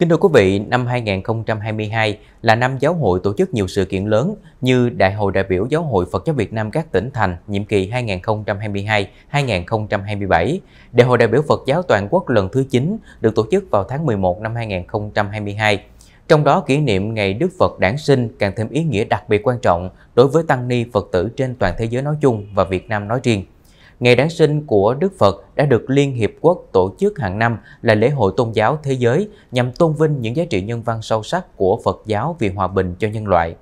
Kính thưa quý vị, năm 2022 là năm giáo hội tổ chức nhiều sự kiện lớn như Đại hội đại biểu Giáo hội Phật giáo Việt Nam các tỉnh thành nhiệm kỳ 2022-2027, Đại hội đại biểu Phật giáo toàn quốc lần thứ 9 được tổ chức vào tháng 11 năm 2022. Trong đó kỷ niệm ngày Đức Phật đản sinh càng thêm ý nghĩa đặc biệt quan trọng đối với tăng ni Phật tử trên toàn thế giới nói chung và Việt Nam nói riêng. Ngày Giáng sinh của Đức Phật đã được Liên Hiệp Quốc tổ chức hàng năm là lễ hội tôn giáo thế giới nhằm tôn vinh những giá trị nhân văn sâu sắc của Phật giáo vì hòa bình cho nhân loại.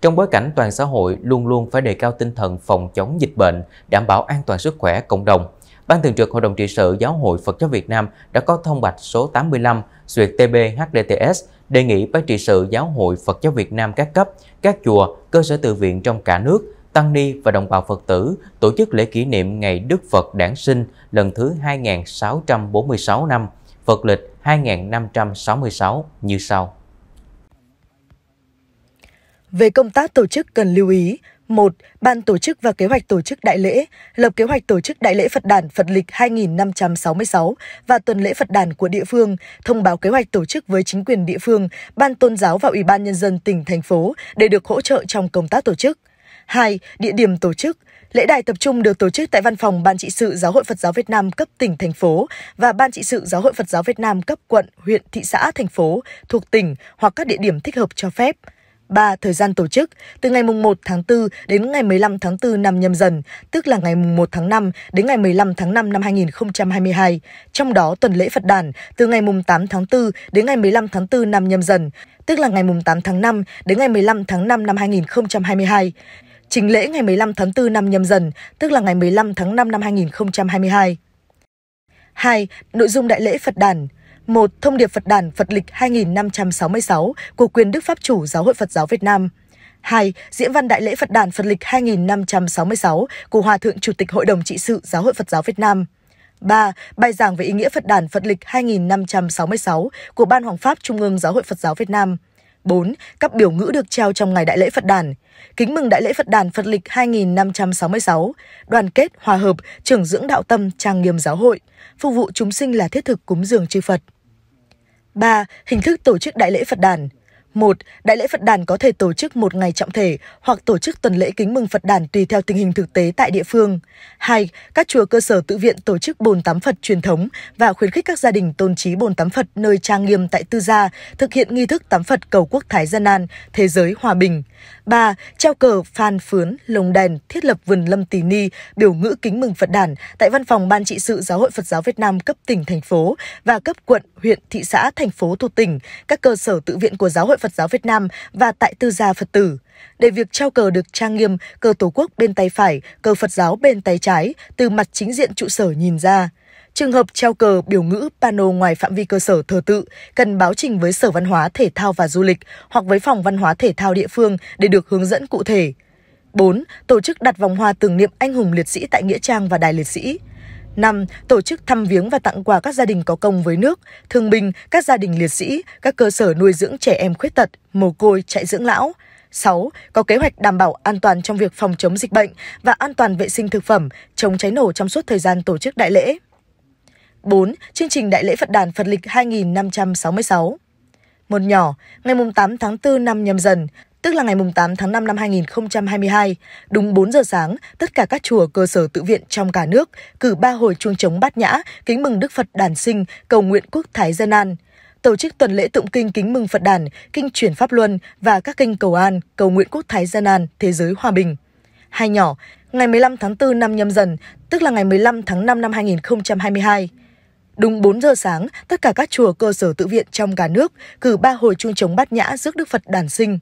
Trong bối cảnh toàn xã hội luôn luôn phải đề cao tinh thần phòng chống dịch bệnh, đảm bảo an toàn sức khỏe cộng đồng, Ban Thường trực Hội đồng trị sự Giáo hội Phật giáo Việt Nam đã có thông bạch số 85 duyệt TB HDTS đề nghị Ban trị sự Giáo hội Phật giáo Việt Nam các cấp, các chùa, cơ sở tự viện trong cả nước Tăng Ni và đồng bào Phật tử tổ chức lễ kỷ niệm Ngày Đức Phật Đản sinh lần thứ 2646 năm, Phật lịch 2566 như sau. Về công tác tổ chức cần lưu ý, 1. Ban tổ chức và kế hoạch tổ chức đại lễ, lập kế hoạch tổ chức đại lễ Phật đản Phật lịch 2566 và tuần lễ Phật đản của địa phương, thông báo kế hoạch tổ chức với chính quyền địa phương, ban tôn giáo và ủy ban nhân dân tỉnh thành phố để được hỗ trợ trong công tác tổ chức. 2. Địa điểm tổ chức. Lễ đài tập trung được tổ chức tại văn phòng Ban trị sự Giáo hội Phật giáo Việt Nam cấp tỉnh, thành phố và Ban trị sự Giáo hội Phật giáo Việt Nam cấp quận, huyện, thị xã, thành phố thuộc tỉnh hoặc các địa điểm thích hợp cho phép. 3. Thời gian tổ chức từ ngày 1 tháng 4 đến ngày 15 tháng 4 năm nhâm dần, tức là ngày 1 tháng 5 đến ngày 15 tháng 5 năm 2022. Trong đó tuần lễ Phật đản từ ngày 8 tháng 4 đến ngày 15 tháng 4 năm nhâm dần, tức là ngày 8 tháng 5 đến ngày 15 tháng 5 năm 2022. Trình lễ ngày 15 tháng 4 năm nhâm dần, tức là ngày 15 tháng 5 năm 2022. 2. Nội dung đại lễ Phật đàn một Thông điệp Phật đàn Phật lịch 2566 của quyền Đức Pháp chủ Giáo hội Phật giáo Việt Nam. 2. Diễn văn Đại lễ Phật đàn Phật lịch 2566 của Hòa thượng Chủ tịch Hội đồng trị sự Giáo hội Phật giáo Việt Nam. 3. Bài giảng về ý nghĩa Phật đàn Phật lịch 2566 của Ban Hoàng Pháp Trung ương Giáo hội Phật giáo Việt Nam. 4. Các biểu ngữ được treo trong ngày Đại lễ Phật đàn Kính mừng Đại lễ Phật đàn Phật lịch 2566, đoàn kết, hòa hợp, trưởng dưỡng đạo tâm, trang nghiêm giáo hội, phục vụ chúng sinh là thiết thực cúng dường chư Phật. 3. Hình thức tổ chức Đại lễ Phật đàn 1. Đại lễ Phật đàn có thể tổ chức một ngày trọng thể hoặc tổ chức tuần lễ kính mừng Phật đàn tùy theo tình hình thực tế tại địa phương. 2. Các chùa cơ sở tự viện tổ chức bồn tắm Phật truyền thống và khuyến khích các gia đình tôn trí bồn tắm Phật nơi trang nghiêm tại tư gia, thực hiện nghi thức tắm Phật cầu quốc thái dân an, thế giới hòa bình. 3. Treo cờ, phan phướn, lồng đèn, thiết lập vườn lâm tỳ ni, biểu ngữ kính mừng Phật đàn tại văn phòng Ban trị sự Giáo hội Phật giáo Việt Nam cấp tỉnh, thành phố và cấp quận, huyện, thị xã, thành phố thuộc tỉnh, các cơ sở tự viện của Giáo hội Phật phật giáo Việt Nam và tại tư gia Phật tử. Để việc treo cờ được trang nghiêm, cờ Tổ quốc bên tay phải, cờ Phật giáo bên tay trái, từ mặt chính diện trụ sở nhìn ra. Trường hợp treo cờ biểu ngữ pano ngoài phạm vi cơ sở thờ tự cần báo trình với Sở Văn hóa Thể thao và Du lịch hoặc với Phòng Văn hóa Thể thao địa phương để được hướng dẫn cụ thể. 4. Tổ chức đặt vòng hoa tưởng niệm anh hùng liệt sĩ tại Nghĩa Trang và Đài liệt sĩ. 5. Tổ chức thăm viếng và tặng quà các gia đình có công với nước, thương binh, các gia đình liệt sĩ, các cơ sở nuôi dưỡng trẻ em khuyết tật, mồ côi, chạy dưỡng lão. 6. Có kế hoạch đảm bảo an toàn trong việc phòng chống dịch bệnh và an toàn vệ sinh thực phẩm, chống cháy nổ trong suốt thời gian tổ chức đại lễ. 4. Chương trình Đại lễ Phật đàn Phật lịch 2566 Một nhỏ, ngày 8 tháng 4 năm nhâm dần, tức là ngày 8 tháng 5 năm 2022, đúng 4 giờ sáng, tất cả các chùa cơ sở tự viện trong cả nước cử ba hồi chuông trống bát nhã, kính mừng Đức Phật đản sinh, cầu nguyện quốc thái dân an. Tổ chức tuần lễ tụng kinh kính mừng Phật đản, kinh chuyển pháp luân và các kinh cầu an, cầu nguyện quốc thái dân an, thế giới hòa bình. Hai nhỏ, ngày 15 tháng 4 năm nhâm dần, tức là ngày 15 tháng 5 năm 2022, Đúng 4 giờ sáng, tất cả các chùa cơ sở tự viện trong cả nước cử ba hồi chuông trống bát nhã rước Đức Phật đản sinh.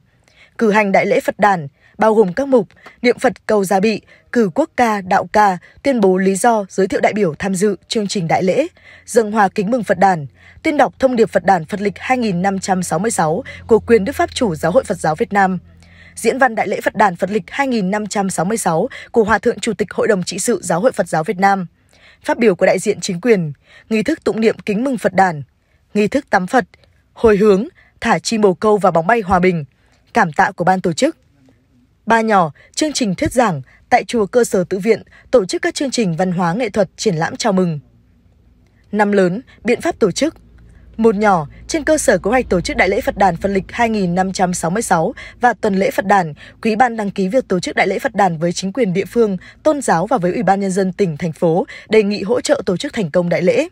Cử hành đại lễ Phật đàn, bao gồm các mục niệm Phật cầu gia bị, cử quốc ca, đạo ca, tuyên bố lý do giới thiệu đại biểu tham dự chương trình đại lễ, dâng hòa kính mừng Phật đàn, tuyên đọc thông điệp Phật đàn Phật lịch 2566 của quyền Đức Pháp chủ Giáo hội Phật giáo Việt Nam diễn văn Đại lễ Phật đàn Phật lịch 2566 của Hòa thượng Chủ tịch Hội đồng trị sự Giáo hội Phật giáo Việt Nam. Phát biểu của đại diện chính quyền, nghi thức tụng niệm kính mừng Phật đàn, nghi thức tắm Phật, hồi hướng, thả chim bồ câu và bóng bay hòa bình, cảm tạ của ban tổ chức. Ba nhỏ, chương trình thuyết giảng tại chùa cơ sở tự viện tổ chức các chương trình văn hóa nghệ thuật triển lãm chào mừng. Năm lớn, biện pháp tổ chức. Một nhỏ, Trên cơ sở kế hoạch tổ chức Đại lễ Phật đàn Phật lịch 2566 và tuần lễ Phật đàn, Quý ban đăng ký việc tổ chức Đại lễ Phật đàn với chính quyền địa phương, tôn giáo và với Ủy ban nhân dân tỉnh thành phố đề nghị hỗ trợ tổ chức thành công đại lễ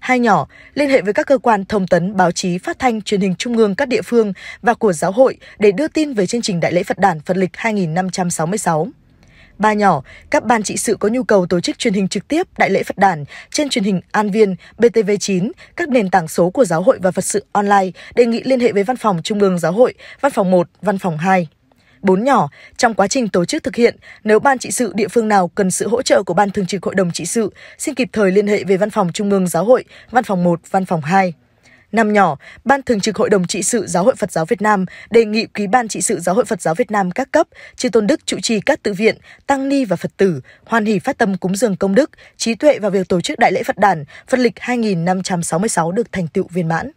hai nhỏ liên hệ với các cơ quan thông tấn, báo chí, phát thanh, truyền hình trung ương các địa phương và của giáo hội để đưa tin về chương trình Đại lễ Phật đàn Phật lịch 2566. Ba nhỏ, các ban trị sự có nhu cầu tổ chức truyền hình trực tiếp Đại lễ Phật đàn trên truyền hình An Viên, BTV9, các nền tảng số của giáo hội và Phật sự online, đề nghị liên hệ với Văn phòng Trung ương Giáo hội, Văn phòng 1, Văn phòng 2 bốn nhỏ. Trong quá trình tổ chức thực hiện, nếu ban trị sự địa phương nào cần sự hỗ trợ của ban thường trực hội đồng trị sự, xin kịp thời liên hệ về văn phòng Trung ương Giáo hội, văn phòng 1, văn phòng 2. Năm nhỏ, Ban Thường trực Hội đồng Trị sự Giáo hội Phật giáo Việt Nam đề nghị Quý ban Trị sự Giáo hội Phật giáo Việt Nam các cấp, chư tôn đức trụ trì các tự viện, tăng ni và Phật tử, hoan hỷ phát tâm cúng dường công đức, trí tuệ vào việc tổ chức đại lễ Phật đàn, Phật lịch 2566 được thành tựu viên mãn.